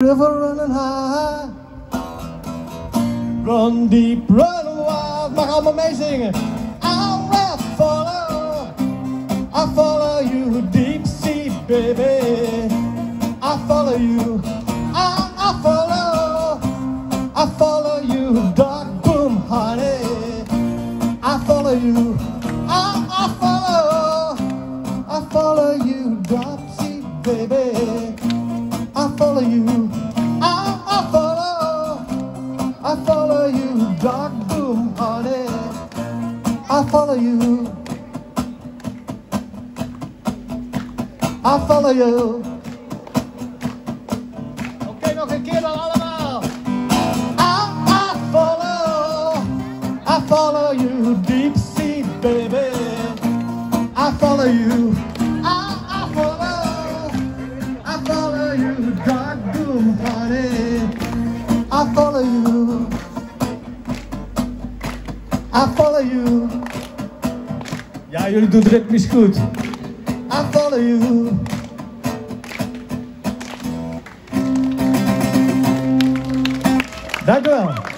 River running high. Run deep, run wild. Mag allemaal meezingen. I'll follow. I follow you, deep sea, baby. I follow you. I, I follow. I follow you, dark boom, honey. I follow you. I, I follow. I follow you, dark sea, baby. I follow you. I follow you, dark boom, honey. I follow you. I follow you. Nog een keer dan allemaal. I, I follow. I follow you, deep sea, baby. I follow you. I, I follow. I follow you, dark boom, honey. I follow you. I follow you. Ja, jullie doen het ritmisch goed. I follow you. Dank u wel.